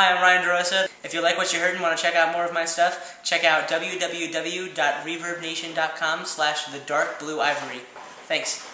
Hi, I'm Ryan DeRosa. If you like what you heard and want to check out more of my stuff, check out www.reverbnation.com slash the dark blue ivory. Thanks.